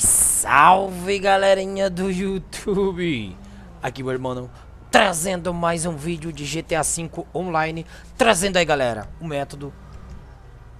Salve, galerinha do YouTube! Aqui meu irmão trazendo mais um vídeo de GTA V Online, trazendo aí galera, o método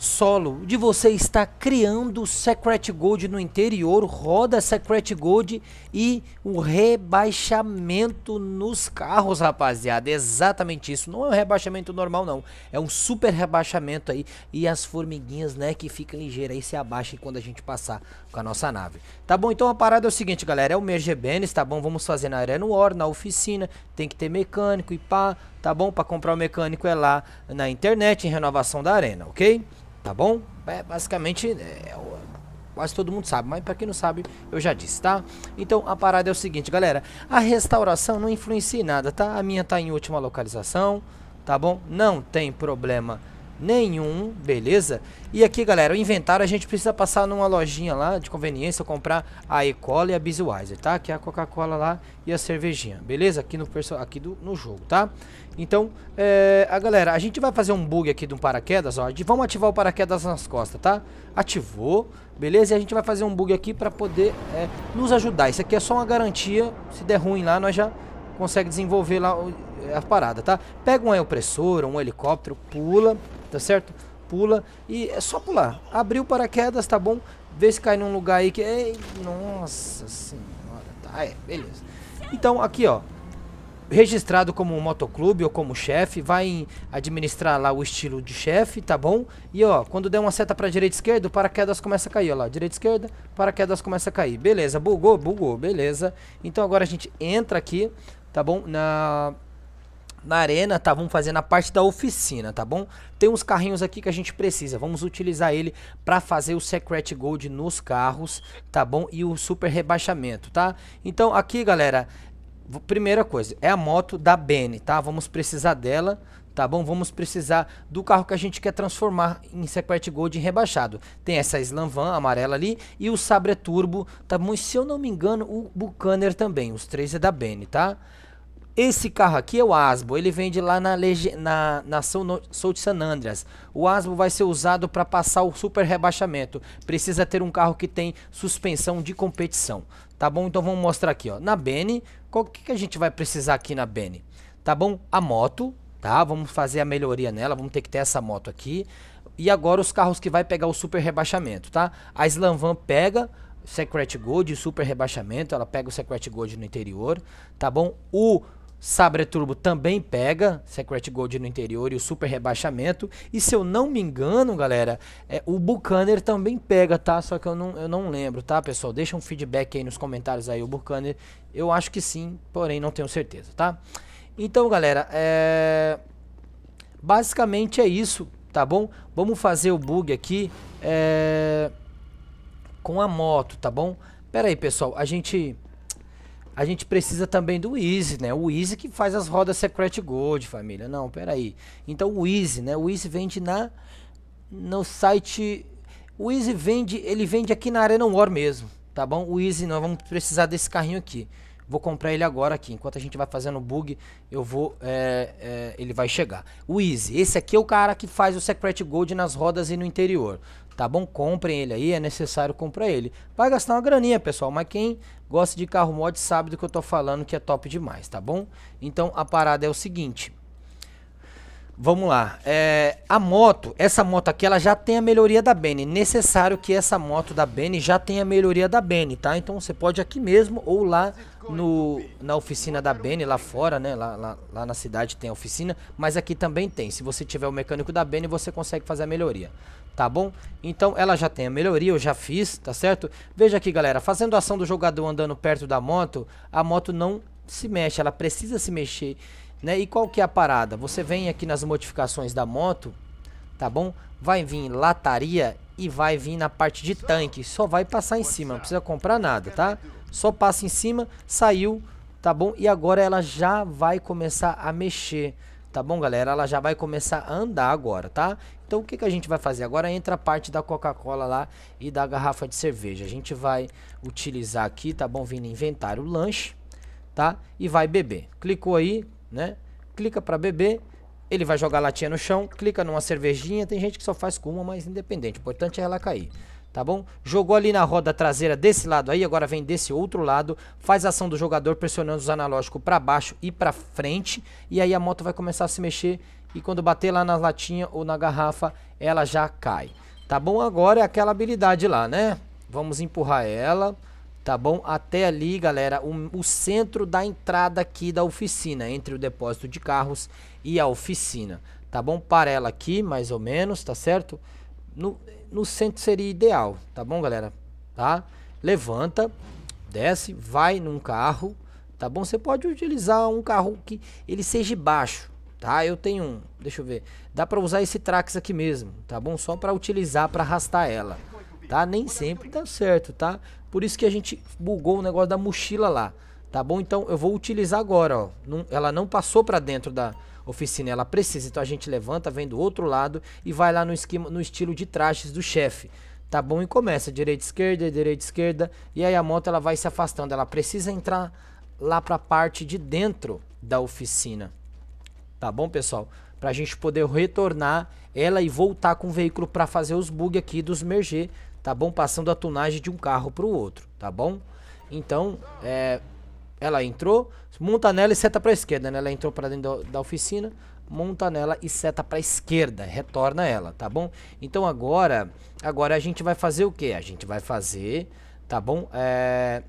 solo de você estar criando Secret Gold no interior, roda Secret Gold e o rebaixamento nos carros, rapaziada. Exatamente isso. Não é um rebaixamento normal, não. É um super rebaixamento aí. E as formiguinhas, né, que ficam ligeiras aí se abaixam quando a gente passar com a nossa nave. Tá bom? Então a parada é o seguinte, galera. É o Mergebenes, tá bom? Vamos fazer na Arena War, na oficina. Tem que ter mecânico e pá, tá bom? Para comprar o mecânico é lá na internet, em renovação da arena, ok? Tá bom? É, basicamente, é, quase todo mundo sabe, mas para quem não sabe, eu já disse, tá? Então, a parada é o seguinte, galera. A restauração não influencia em nada, tá? A minha tá em última localização, tá bom? Não tem problema nenhum, beleza? E aqui, galera, o inventário a gente precisa passar numa lojinha lá de conveniência, comprar a E-Cola e a Biswiser, tá? Que é a Coca-Cola lá e a cervejinha, beleza? Aqui no, aqui do, no jogo, tá? Então, é, a galera, a gente vai fazer um bug aqui de um paraquedas, ó. De, vamos ativar o paraquedas nas costas, tá? Ativou, beleza? E a gente vai fazer um bug aqui pra poder é, nos ajudar. Isso aqui é só uma garantia, se der ruim lá, nós já consegue desenvolver lá a parada, tá? Pega um opressor, um helicóptero, pula, tá certo? Pula e é só pular. Abriu o paraquedas, tá bom? Vê se cai num lugar aí que... Ei, nossa senhora, tá, é, beleza. Então, aqui, ó. Registrado como um motoclube ou como chefe, vai administrar lá o estilo de chefe, tá bom? E ó, quando der uma seta pra direita e esquerda, o paraquedas começa a cair, ó lá, direita e esquerda, paraquedas começa a cair. Beleza, bugou, bugou, beleza. Então agora a gente entra aqui, tá bom? Na na arena, tá? Vamos fazer na parte da oficina, tá bom? Tem uns carrinhos aqui que a gente precisa, vamos utilizar ele para fazer o Secret Gold nos carros, tá bom? E o super rebaixamento, tá? Então aqui, galera, primeira coisa, é a moto da Benny, tá? Vamos precisar dela, tá bom? Vamos precisar do carro que a gente quer transformar em Secret Gold rebaixado. Tem essa Slam Van amarela ali e o Sabre Turbo, tá bom? E se eu não me engano, o Bucaner também, os três é da Benny, tá? Esse carro aqui é o Asbo, ele vende lá na, na Nação no South San Andreas. O Asbo vai ser usado para passar o super rebaixamento. Precisa ter um carro que tem suspensão de competição. Tá bom? Então vamos mostrar aqui, ó. Na Bene, o que, que a gente vai precisar aqui na Bene? Tá bom? A moto, tá? Vamos fazer a melhoria nela, vamos ter que ter essa moto aqui. E agora os carros que vai pegar o super rebaixamento, tá? A Slamvan pega Secret Gold, super rebaixamento, ela pega o Secret Gold no interior, tá bom? O Sabre Turbo também pega Secret Gold no interior e o super rebaixamento. E se eu não me engano, galera, é, o Bucaner também pega, tá? Só que eu não, eu não lembro, tá, pessoal? Deixa um feedback aí nos comentários aí, o Bucaner. Eu acho que sim, porém não tenho certeza, tá? Então, galera, é... basicamente é isso, tá bom? Vamos fazer o bug aqui é... com a moto, tá bom? Pera aí, pessoal, a gente a gente precisa também do Easy, né? O Easy que faz as rodas Secret Gold, família. Não, pera aí. Então o Easy, né? O Easy vende na no site o Easy vende, ele vende aqui na Arena War mesmo, tá bom? O Easy nós vamos precisar desse carrinho aqui. Vou comprar ele agora aqui. Enquanto a gente vai fazendo o bug, eu vou. É, é, ele vai chegar. O Easy. Esse aqui é o cara que faz o Secret Gold nas rodas e no interior tá bom? Comprem ele aí, é necessário comprar ele. Vai gastar uma graninha, pessoal, mas quem gosta de carro mod sabe do que eu tô falando, que é top demais, tá bom? Então a parada é o seguinte. Vamos lá, é, a moto, essa moto aqui, ela já tem a melhoria da Bene. Necessário que essa moto da Bene já tenha a melhoria da Bene, tá? Então você pode aqui mesmo ou lá no, na oficina da Bene, lá fora, né? Lá, lá, lá, na cidade tem a oficina, mas aqui também tem. Se você tiver o mecânico da Bene, você consegue fazer a melhoria tá bom? Então ela já tem a melhoria, eu já fiz, tá certo? Veja aqui, galera, fazendo a ação do jogador andando perto da moto, a moto não se mexe, ela precisa se mexer, né? E qual que é a parada? Você vem aqui nas modificações da moto, tá bom? Vai vir lataria e vai vir na parte de tanque, só vai passar em cima, não precisa comprar nada, tá? Só passa em cima, saiu, tá bom? E agora ela já vai começar a mexer, Tá bom, galera? Ela já vai começar a andar agora, tá? Então, o que, que a gente vai fazer? Agora entra a parte da Coca-Cola lá e da garrafa de cerveja. A gente vai utilizar aqui, tá bom? Vindo inventário lanche, tá? E vai beber. Clicou aí, né? Clica para beber. Ele vai jogar latinha no chão, clica numa cervejinha. Tem gente que só faz com uma, mas independente. O importante é ela cair. tá bom? Jogou ali na roda traseira desse lado aí, agora vem desse outro lado, faz ação do jogador pressionando os analógicos para baixo e para frente, e aí a moto vai começar a se mexer e quando bater lá na latinha ou na garrafa, ela já cai. Tá bom? Agora é aquela habilidade lá, né? Vamos empurrar ela, tá bom? Até ali, galera, o, centro da entrada aqui da oficina, entre o depósito de carros e a oficina, tá bom? Para ela aqui, mais ou menos, tá certo? No, no centro seria ideal, tá bom, galera? Tá? Levanta, desce, vai num carro, tá bom? Você pode utilizar um carro que ele seja baixo, tá? Eu tenho um, deixa eu ver, dá pra usar esse Trax aqui mesmo, tá bom? Só pra utilizar, pra arrastar ela, tá? Nem sempre dá certo, tá? Por isso que a gente bugou o negócio da mochila lá, tá bom? Então eu vou utilizar agora, ó. Não, ela não passou pra dentro da oficina, ela precisa, então a gente levanta, vem do outro lado e vai lá no, esquema, no estilo de trajes do chefe. Tá bom? E começa direita, esquerda, direita, esquerda. E aí a moto ela vai se afastando. Ela precisa entrar lá para a parte de dentro da oficina. Tá bom, pessoal? Para a gente poder retornar ela e voltar com o veículo para fazer os bugs aqui dos merger, tá bom? Passando a tunagem de um carro para o outro, tá bom? Então, é, ela entrou, monta nela e seta para esquerda, né? Ela entrou para dentro da, oficina, monta nela e seta para esquerda, retorna ela, tá bom? Então agora, agora a gente vai fazer o que? A gente vai fazer, tá bom? É,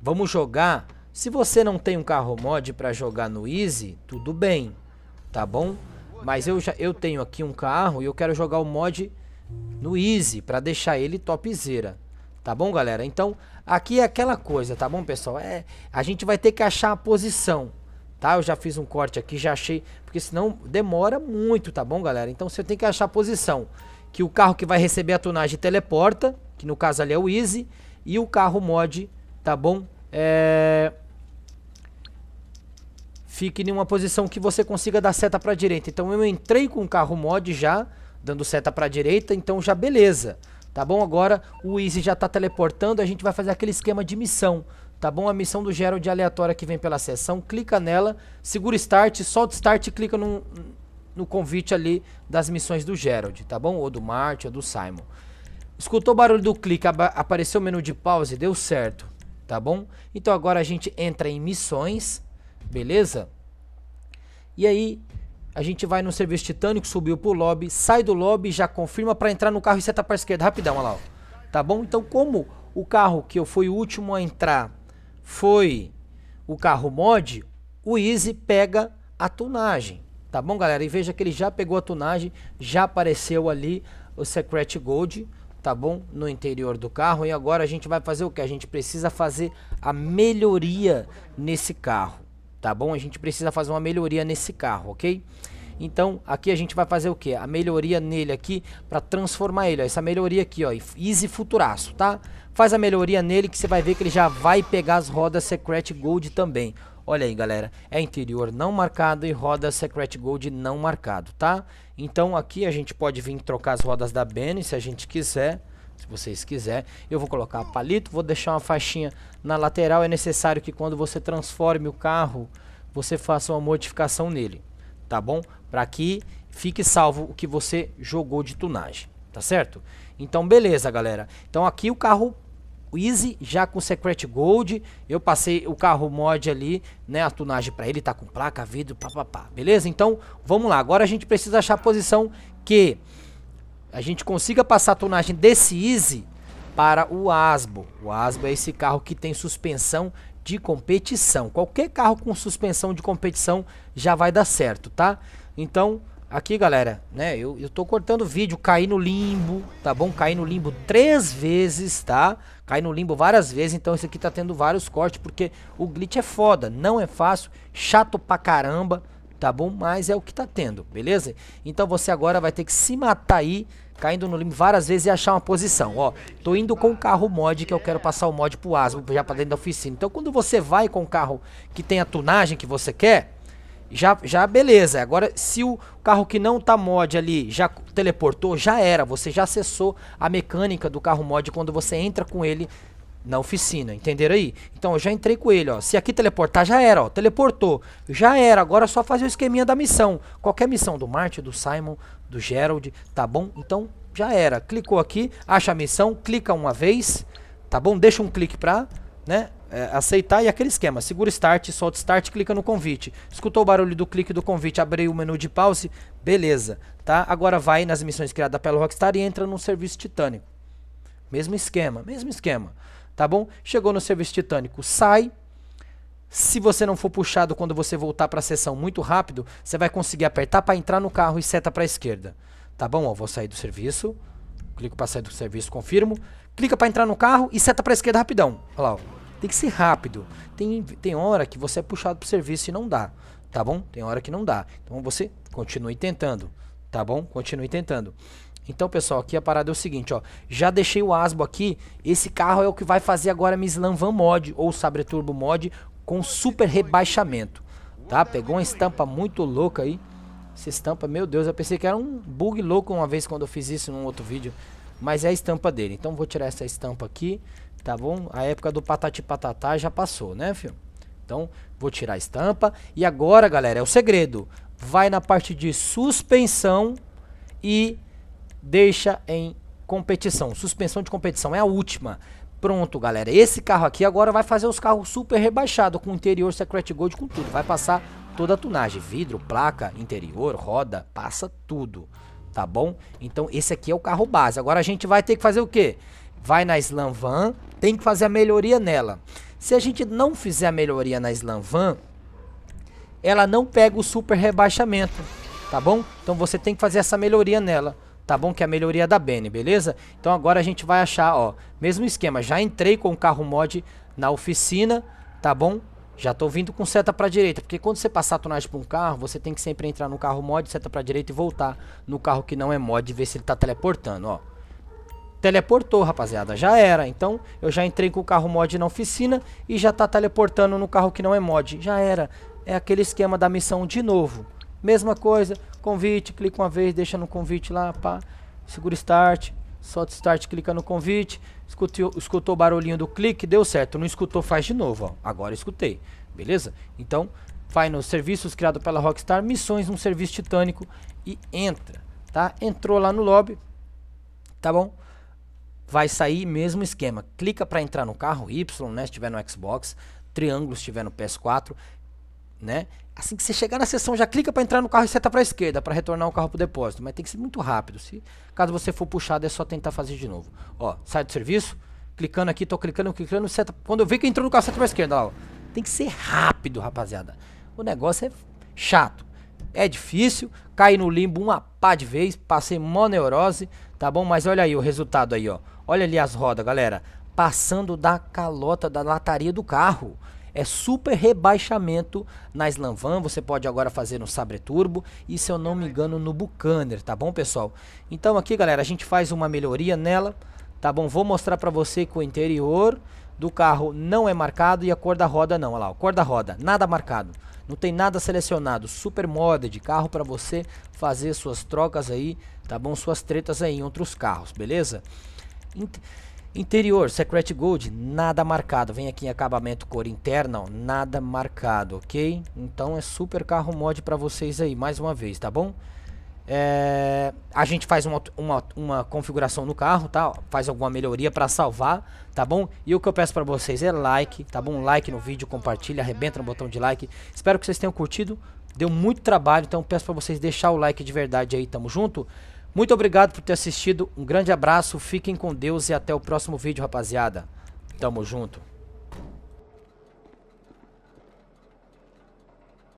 vamos jogar se você não tem um carro mod para jogar no Easy, tudo bem, tá bom? Mas eu já eu tenho aqui um carro e eu quero jogar o mod no Easy para deixar ele topzera. Tá bom, galera? Então, aqui é aquela coisa, tá bom, pessoal? É, a gente vai ter que achar a posição, tá? Eu já fiz um corte aqui, já achei, porque senão demora muito, tá bom, galera? Então, você tem que achar a posição que o carro que vai receber a tunagem teleporta, que no caso ali é o Easy, e o carro mod, tá bom? É... Fique em uma posição que você consiga dar seta para direita. Então eu entrei com o carro mod já, dando seta para direita, então já beleza. Tá bom? Agora o Easy já tá teleportando, a gente vai fazer aquele esquema de missão. Tá bom? A missão do Gerald aleatória que vem pela sessão, clica nela, segura Start, solta Start e clica no, no convite ali das missões do Gerald, tá bom? Ou do Marte, ou do Simon. Escutou o barulho do clique, apareceu o menu de pause, deu certo tá bom? Então agora a gente entra em missões, beleza? E aí a gente vai no serviço titânico, subiu pro lobby, sai do lobby, já confirma para entrar no carro e seta para esquerda, rapidão, olha lá, ó. Tá bom? Então como o carro que eu fui o último a entrar foi o carro mod, o Easy pega a tunagem, tá bom, galera? E veja que ele já pegou a tunagem, já apareceu ali o Secret Gold, tá bom? No interior do carro. E agora a gente vai fazer o que? A gente precisa fazer a melhoria nesse carro, tá bom? A gente precisa fazer uma melhoria nesse carro, ok? Então, aqui a gente vai fazer o que? A melhoria nele aqui para transformar ele, ó, essa melhoria aqui, ó, Easy Futuraço, tá? Faz a melhoria nele que você vai ver que ele já vai pegar as rodas Secret Gold também. Olha aí, galera, é interior não marcado e roda Secret Gold não marcado, tá? Então aqui a gente pode vir trocar as rodas da Benny se a gente quiser, se vocês quiserem. Eu vou colocar palito, vou deixar uma faixinha na lateral. É necessário que quando você transforme o carro, você faça uma modificação nele, tá bom? Para que fique salvo o que você jogou de tunagem, tá certo? Então beleza, galera. Então aqui o carro Easy já com Secret Gold. Eu passei o carro mod ali, né? A tunagem para ele tá com placa, vidro, papapá. Beleza? Então, vamos lá. Agora a gente precisa achar a posição que a gente consiga passar a tunagem desse Easy para o Asbo. O Asbo é esse carro que tem suspensão de competição. Qualquer carro com suspensão de competição já vai dar certo, tá? Então, Aqui, galera, né, eu, eu tô cortando vídeo, caí no limbo, tá bom? Caí no limbo três vezes, tá? Caí no limbo várias vezes, então esse aqui tá tendo vários cortes, porque o glitch é foda, não é fácil, chato pra caramba, tá bom? Mas é o que tá tendo, beleza? Então você agora vai ter que se matar aí, caindo no limbo várias vezes e achar uma posição, ó. Tô indo com o carro mod, que eu quero passar o mod pro Asmo, já pra dentro da oficina. Então quando você vai com o carro que tem a tunagem que você quer já, já beleza. Agora, se o carro que não tá mod ali já teleportou, já era. Você já acessou a mecânica do carro mod quando você entra com ele na oficina, entenderam aí? Então eu já entrei com ele, ó. Se aqui teleportar, já era, ó. Teleportou, já era. Agora é só fazer o esqueminha da missão. Qualquer missão do Marte, do Simon, do Gerald, tá bom? Então já era. Clicou aqui, acha a missão, clica uma vez, tá bom? Deixa um clique pra, né, é, aceitar e aquele esquema. Segura Start, solta Start, clica no convite. Escutou o barulho do clique do convite, abriu o menu de pause, beleza, tá? Agora vai nas missões criadas pela Rockstar e entra no serviço titânico. Mesmo esquema, mesmo esquema, tá bom? Chegou no serviço titânico, sai. Se você não for puxado quando você voltar para a sessão muito rápido, você vai conseguir apertar para entrar no carro e seta para a esquerda. Tá bom? Ó, vou sair do serviço. Clico para sair do serviço, confirmo. Clica para entrar no carro e seta para a esquerda rapidão. Olha lá, ó. Tem que ser rápido. Tem, tem hora que você é puxado pro serviço e não dá. Tá bom? Tem hora que não dá. Então você continue tentando. Tá bom? Continue tentando. Então, pessoal, aqui a parada é o seguinte, ó. Já deixei o asbo aqui. Esse carro é o que vai fazer agora a Slam Van Mod ou Sabre Turbo Mod com super rebaixamento. Tá? Pegou uma estampa muito louca aí. Essa estampa, meu Deus, eu pensei que era um bug louco uma vez quando eu fiz isso num outro vídeo. Mas é a estampa dele. Então vou tirar essa estampa aqui. Tá bom? A época do patati patatá já passou, né, filho? Então, vou tirar a estampa. E agora, galera, é o segredo. Vai na parte de suspensão e deixa em competição. Suspensão de competição é a última. Pronto, galera. Esse carro aqui agora vai fazer os carros super rebaixados, com interior Secret Gold, com tudo. Vai passar toda a tunagem. Vidro, placa, interior, roda, passa tudo. Tá bom? Então, esse aqui é o carro base. Agora a gente vai ter que fazer o quê? Vai na Slam Van, tem que fazer a melhoria nela. Se a gente não fizer a melhoria na Slam Van, ela não pega o super rebaixamento, tá bom? Então você tem que fazer essa melhoria nela, tá bom? Que é a melhoria da Bene, beleza? Então agora a gente vai achar, ó, mesmo esquema. Já entrei com o carro mod na oficina, tá bom? Já tô vindo com seta pra direita, porque quando você passar a tonagem pra um carro, você tem que sempre entrar no carro mod, seta pra direita e voltar no carro que não é mod e ver se ele tá teleportando, ó. Teleportou, rapaziada, já era. Então, eu já entrei com o carro mod na oficina e já tá teleportando no carro que não é mod. Já era. É aquele esquema da missão de novo. Mesma coisa, convite, clica uma vez, deixa no convite lá, pá. Segura start, solta start, clica no convite. Escutou, escutou o barulhinho do clique, deu certo. Não escutou, faz de novo, ó. Agora escutei, beleza? Então, vai nos serviços criados pela Rockstar, missões num serviço titânico e entra, tá? Entrou lá no lobby, tá bom? vai sair mesmo esquema. Clica para entrar no carro, Y, né, se estiver no Xbox, triângulo se estiver no PS4, né? Assim que você chegar na sessão, já clica para entrar no carro e seta para a esquerda para retornar o carro para o depósito, mas tem que ser muito rápido. Se caso você for puxado, é só tentar fazer de novo. Ó, sai do serviço, clicando aqui, tô clicando, clicando, seta. Quando eu ver que entrou no carro, seta para a esquerda, ó. Tem que ser rápido, rapaziada. O negócio é chato. É difícil, cai no limbo uma pá de vez, passei mó neurose, tá bom? Mas olha aí o resultado aí, ó. Olha ali as rodas, galera. Passando da calota da lataria do carro. É super rebaixamento na Slam Van, você pode agora fazer no Sabre Turbo e se eu não me engano no Bucaner, tá bom pessoal? Então aqui galera, a gente faz uma melhoria nela, tá bom? Vou mostrar pra você que o interior do carro não é marcado e a cor da roda não, olha lá, a cor da roda, nada marcado. Não tem nada selecionado, super moda de carro para você fazer suas trocas aí, tá bom? Suas tretas aí em outros carros, beleza? Interior, Secret Gold, nada marcado. Vem aqui em acabamento cor interna, ó, nada marcado, ok? Então é super carro mod para vocês aí, mais uma vez, tá bom? É, a gente faz uma, uma, uma, configuração no carro, tá? Faz alguma melhoria para salvar, tá bom? E o que eu peço para vocês é like, tá bom? Like no vídeo, compartilha, arrebenta no botão de like. Espero que vocês tenham curtido. Deu muito trabalho, então peço para vocês deixar o like de verdade aí, tamo junto. Muito obrigado por ter assistido, um grande abraço, fiquem com Deus e até o próximo vídeo, rapaziada. Tamo junto.